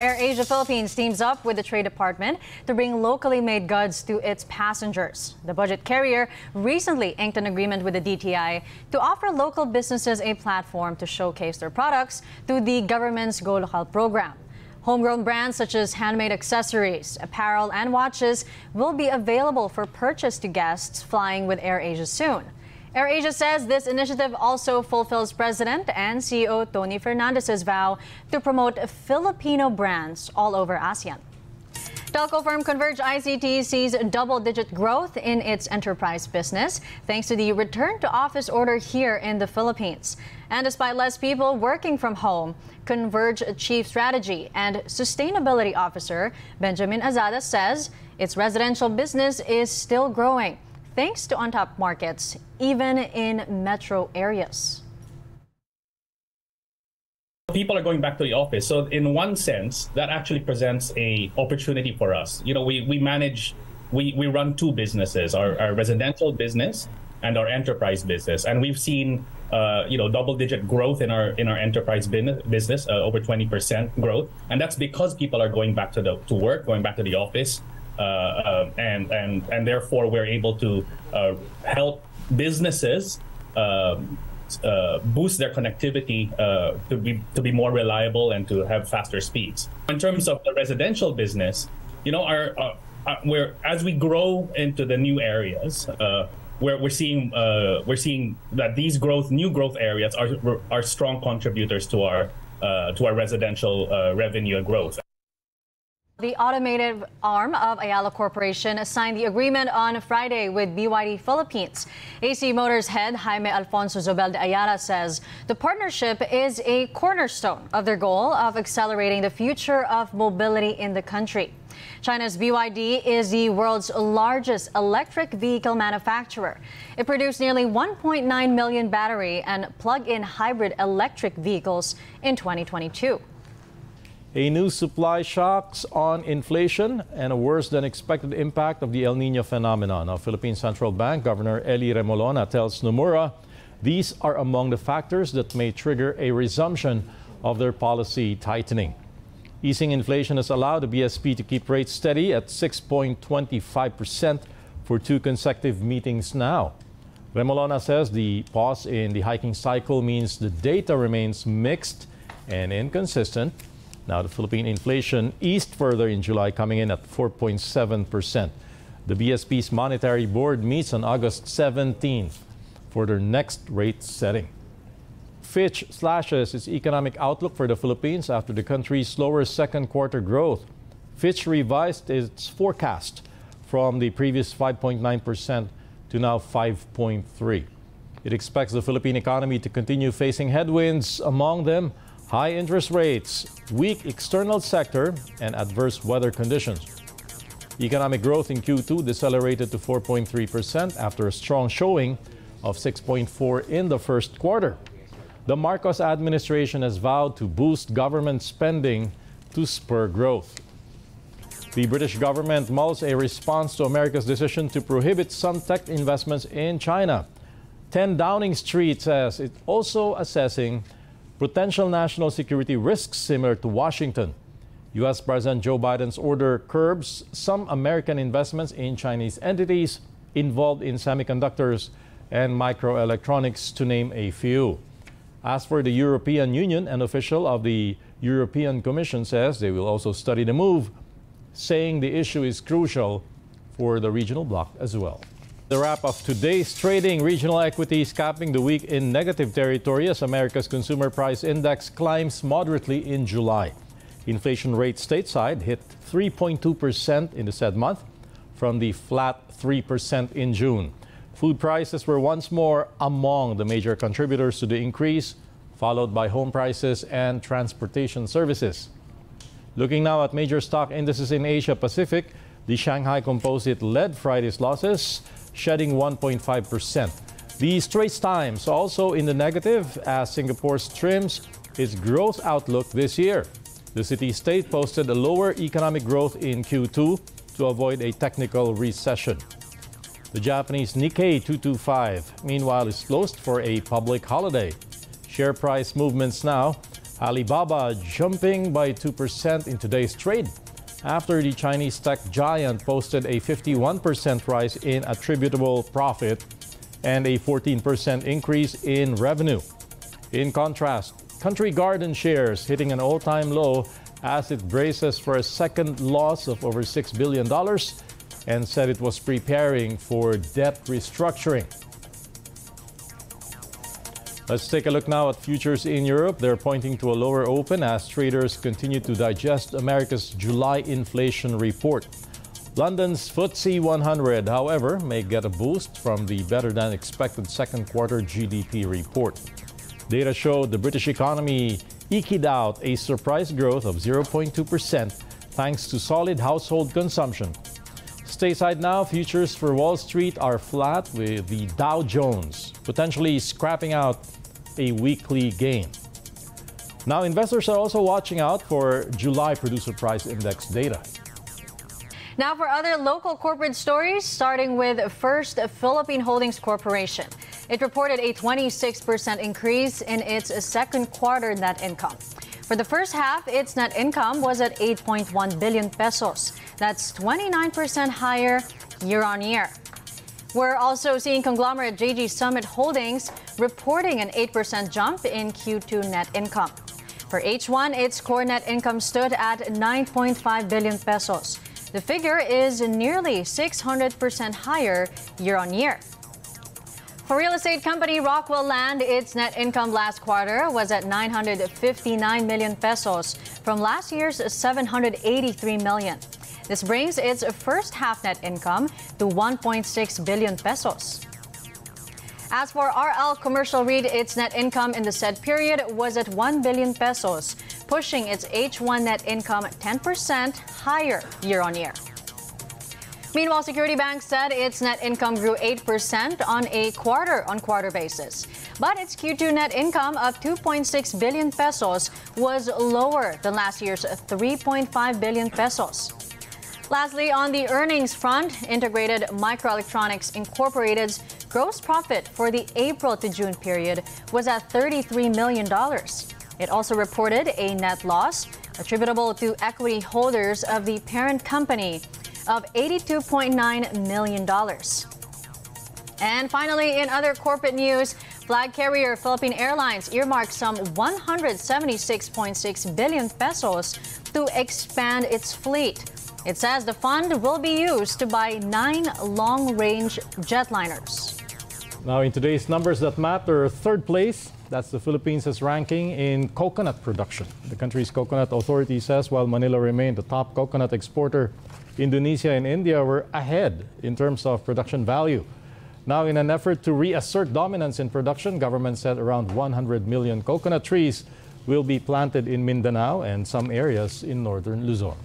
AirAsia Philippines teams up with the Trade Department to bring locally made goods to its passengers. The budget carrier recently inked an agreement with the DTI to offer local businesses a platform to showcase their products through the government's Go Local program. Homegrown brands such as handmade accessories, apparel, and watches will be available for purchase to guests flying with AirAsia soon. AirAsia says this initiative also fulfills President and CEO Tony Fernandez's vow to promote Filipino brands all over ASEAN. Telco firm Converge ICT sees double-digit growth in its enterprise business thanks to the return to office order here in the Philippines. And despite less people working from home, Converge Chief Strategy and Sustainability Officer Benjamin Azada says its residential business is still growing thanks to on-top markets, even in metro areas. People are going back to the office. So in one sense, that actually presents a opportunity for us. You know, we, we manage, we, we run two businesses, our, our residential business and our enterprise business. And we've seen, uh, you know, double-digit growth in our in our enterprise business, uh, over 20% growth, and that's because people are going back to the to work, going back to the office, and and and therefore we're able to uh, help businesses um, boost their connectivity to be to be more reliable and to have faster speeds. In terms of the residential business, you know, our where as we grow into the new areas, we're, we're seeing uh, we're seeing that these growth new growth areas are are strong contributors to our uh, to our residential uh, revenue growth. The automotive arm of Ayala Corporation signed the agreement on Friday with BYD Philippines. AC Motors head Jaime Alfonso Zobel de Ayala says the partnership is a cornerstone of their goal of accelerating the future of mobility in the country. China's BYD is the world's largest electric vehicle manufacturer. It produced nearly 1.9 million battery and plug-in hybrid electric vehicles in 2022. A new supply shocks on inflation and a worse than expected impact of the El Nino phenomenon. Now, Philippine Central Bank Governor Eli Remolona tells Nomura these are among the factors that may trigger a resumption of their policy tightening. Easing inflation has allowed the BSP to keep rates steady at 6.25% for two consecutive meetings now. Remolona says the pause in the hiking cycle means the data remains mixed and inconsistent now, the Philippine inflation eased further in July, coming in at 4.7%. The BSP's Monetary Board meets on August 17th for their next rate setting. Fitch slashes its economic outlook for the Philippines after the country's slower second quarter growth. Fitch revised its forecast from the previous 5.9% to now 5.3. It expects the Philippine economy to continue facing headwinds, among them high interest rates, weak external sector, and adverse weather conditions. Economic growth in Q2 decelerated to 4.3% after a strong showing of 6.4 in the first quarter. The Marcos administration has vowed to boost government spending to spur growth. The British government mulls a response to America's decision to prohibit some tech investments in China. 10 Downing Street says it's also assessing potential national security risks similar to Washington. U.S. President Joe Biden's order curbs some American investments in Chinese entities involved in semiconductors and microelectronics, to name a few. As for the European Union, an official of the European Commission says they will also study the move, saying the issue is crucial for the regional bloc as well. The wrap of today's trading, regional equities capping the week in negative territory as America's Consumer Price Index climbs moderately in July. Inflation rate stateside hit 3.2% in the said month from the flat 3% in June. Food prices were once more among the major contributors to the increase, followed by home prices and transportation services. Looking now at major stock indices in Asia Pacific, the Shanghai Composite led Friday's losses shedding 1.5%. The Straits Times also in the negative as Singapore trims its growth outlook this year. The city-state posted a lower economic growth in Q2 to avoid a technical recession. The Japanese Nikkei 225, meanwhile, is closed for a public holiday. Share price movements now Alibaba jumping by 2% in today's trade after the Chinese tech giant posted a 51% rise in attributable profit and a 14% increase in revenue. In contrast, Country Garden shares hitting an all time low as it braces for a second loss of over $6 billion and said it was preparing for debt restructuring. Let's take a look now at futures in Europe. They're pointing to a lower open as traders continue to digest America's July inflation report. London's FTSE 100, however, may get a boost from the better than expected second quarter GDP report. Data showed the British economy eked out a surprise growth of 0.2% thanks to solid household consumption. Stateside now, futures for Wall Street are flat with the Dow Jones potentially scrapping out a weekly gain. Now, investors are also watching out for July Producer Price Index data. Now, for other local corporate stories, starting with First Philippine Holdings Corporation. It reported a 26% increase in its second quarter net income. For the first half, its net income was at 8.1 billion pesos. That's 29% higher year on year. We're also seeing conglomerate JG Summit Holdings reporting an 8% jump in Q2 net income. For H1, its core net income stood at 9.5 billion pesos. The figure is nearly 600% higher year on year. For real estate company Rockwell Land, its net income last quarter was at 959 million pesos from last year's 783 million. This brings its first half net income to 1.6 billion pesos. As for RL Commercial REIT, its net income in the said period was at 1 billion pesos, pushing its H1 net income 10% higher year on year. Meanwhile, Security Bank said its net income grew 8% on a quarter on quarter basis. But its Q2 net income of 2.6 billion pesos was lower than last year's 3.5 billion pesos. Lastly, on the earnings front, Integrated Microelectronics Incorporated's gross profit for the April to June period was at $33 million. It also reported a net loss attributable to equity holders of the parent company of $82.9 million. And finally, in other corporate news, flag carrier Philippine Airlines earmarked some 176.6 billion pesos to expand its fleet. It says the fund will be used to buy nine long range jetliners. Now, in today's numbers that matter, third place, that's the Philippines' ranking in coconut production. The country's coconut authority says while Manila remained the top coconut exporter, Indonesia and India were ahead in terms of production value. Now, in an effort to reassert dominance in production, government said around 100 million coconut trees will be planted in Mindanao and some areas in northern Luzon.